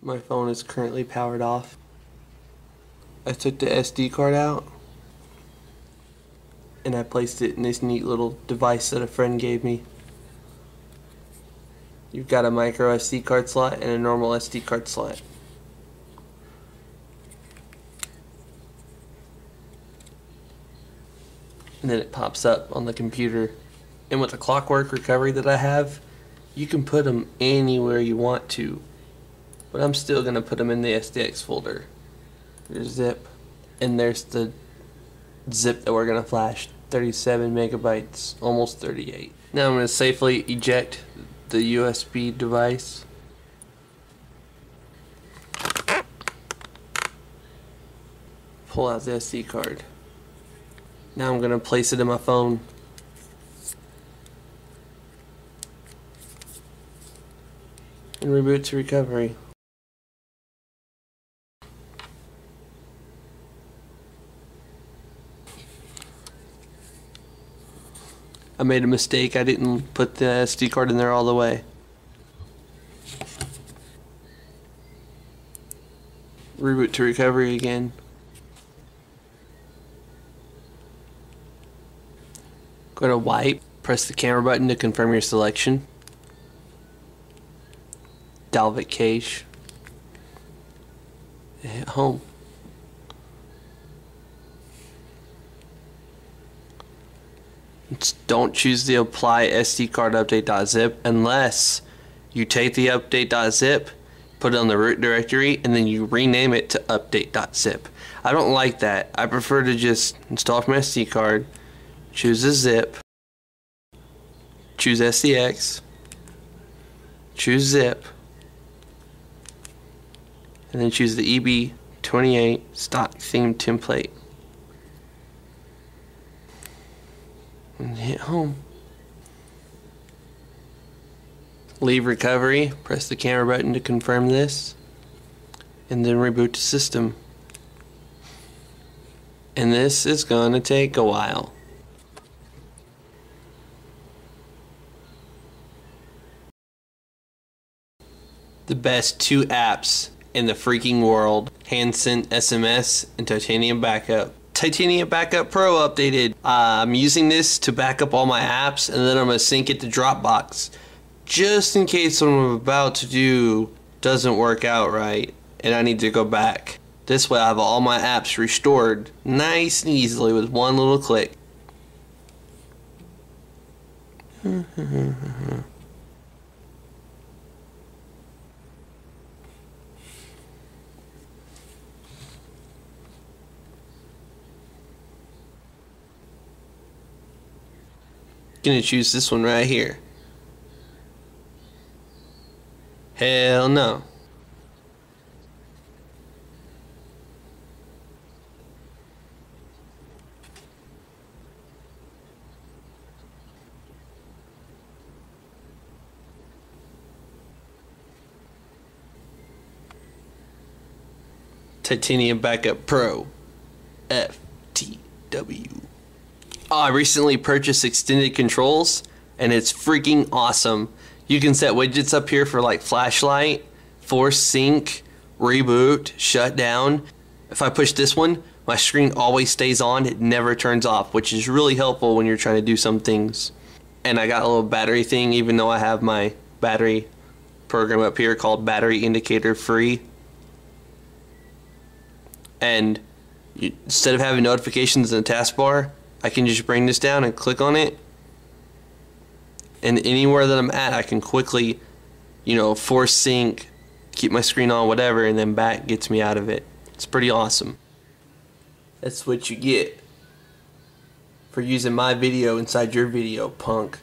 My phone is currently powered off. I took the SD card out and I placed it in this neat little device that a friend gave me. You've got a micro SD card slot and a normal SD card slot. And then it pops up on the computer. And with the clockwork recovery that I have, you can put them anywhere you want to. But I'm still going to put them in the SDX folder. There's zip. And there's the zip that we're going to flash. 37 megabytes, almost 38. Now I'm going to safely eject the USB device. Pull out the SD card. Now I'm going to place it in my phone. And reboot to recovery. I made a mistake. I didn't put the SD card in there all the way. Reboot to recovery again. Go to wipe, press the camera button to confirm your selection. Dalvik cache. Hit home. Don't choose the apply SD card update.zip unless you take the update.zip, put it on the root directory, and then you rename it to update.zip. I don't like that. I prefer to just install from SD card, choose a zip, choose SDX, choose zip, and then choose the EB28 stock theme template. And hit home. Leave recovery, press the camera button to confirm this, and then reboot the system. And this is going to take a while. The best two apps in the freaking world, Handcent SMS and Titanium Backup. Titanium Backup Pro updated. Uh, I'm using this to back up all my apps and then I'm going to sync it to Dropbox. Just in case what I'm about to do doesn't work out right and I need to go back. This way I have all my apps restored nice and easily with one little click. Gonna choose this one right here. Hell no. Titanium Backup Pro FTW. I recently purchased extended controls and it's freaking awesome. You can set widgets up here for like flashlight, force sync, reboot, shut down. If I push this one, my screen always stays on, it never turns off, which is really helpful when you're trying to do some things. And I got a little battery thing, even though I have my battery program up here called Battery Indicator Free. And instead of having notifications in the taskbar, I can just bring this down and click on it. And anywhere that I'm at I can quickly you know force sync keep my screen on whatever and then back gets me out of it. It's pretty awesome. That's what you get for using my video inside your video punk